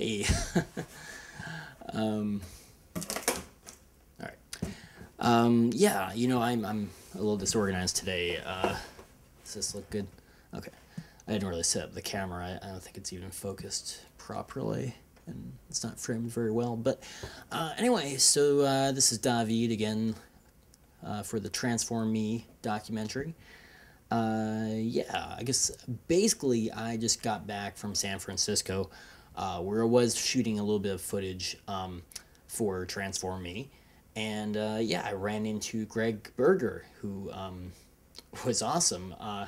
Hey. um, all right. Um, yeah, you know, I'm, I'm a little disorganized today. Uh, does this look good? Okay. I didn't really set up the camera. I, I don't think it's even focused properly, and it's not framed very well. But uh, anyway, so uh, this is David again uh, for the Transform Me documentary. Uh, yeah, I guess basically I just got back from San Francisco, uh, where I was shooting a little bit of footage um, for Transform Me, and uh, yeah, I ran into Gregg Berger, who um, was awesome. Uh,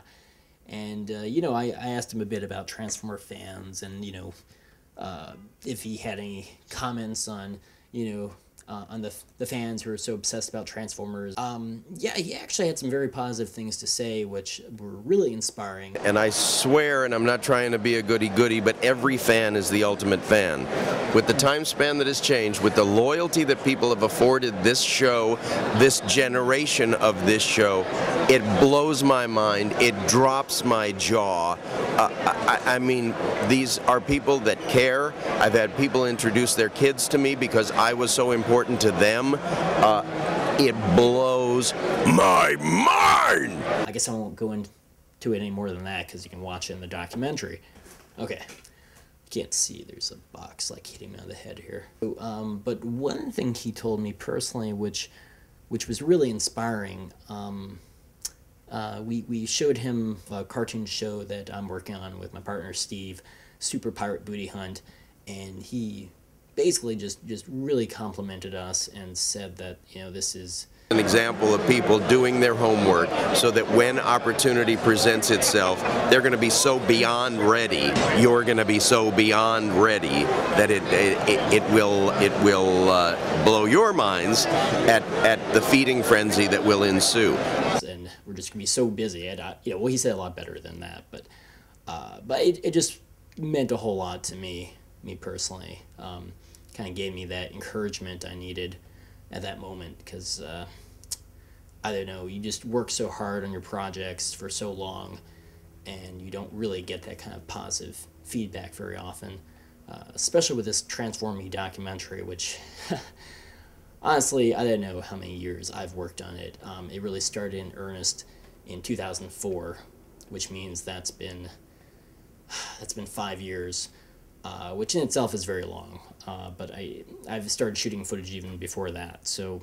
and uh, you know, I, I asked him a bit about Transformer fans, and you know, uh, if he had any comments on you know uh, on the, the fans who are so obsessed about Transformers. Um, yeah, he actually had some very positive things to say, which were really inspiring. And I swear, and I'm not trying to be a goody goody, but every fan is the ultimate fan. With the time span that has changed, with the loyalty that people have afforded this show, this generation of this show, it blows my mind. It drops my jaw. Uh, I, I mean, these are people that care. I've had people introduce their kids to me because I was so important to them. Uh, it blows my mind. I guess I won't go into it any more than that because you can watch it in the documentary. Okay. Can't see, there's a box like hitting me on the head here. Um, but one thing he told me personally, which, which was really inspiring, um, uh, we, we showed him a cartoon show that I'm working on with my partner Steve, Super Pirate Booty Hunt, and he basically just, just really complimented us and said that, you know, this is an example of people doing their homework so that when opportunity presents itself, they're going to be so beyond ready. You're going to be so beyond ready that it it, it will it will uh, blow your minds at at the feeding frenzy that will ensue. And we're just going to be so busy. And I, you know, well, he said a lot better than that, but uh, but it, it just meant a whole lot to me, me personally. Um, kind of gave me that encouragement I needed at that moment because uh, I don't know, you just work so hard on your projects for so long and you don't really get that kind of positive feedback very often, uh, especially with this Transform Me documentary, which honestly, I don't know how many years I've worked on it. Um, it really started in earnest in 2004, which means that's been that's been five years, uh, which in itself is very long. Uh, but I I've started shooting footage even before that, so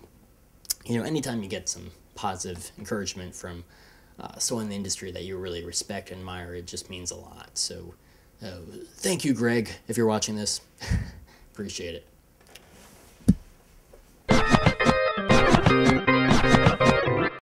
you know, anytime you get some positive encouragement from uh, someone in the industry that you really respect and admire, it just means a lot. So, uh, thank you, Gregg, if you're watching this. Appreciate it.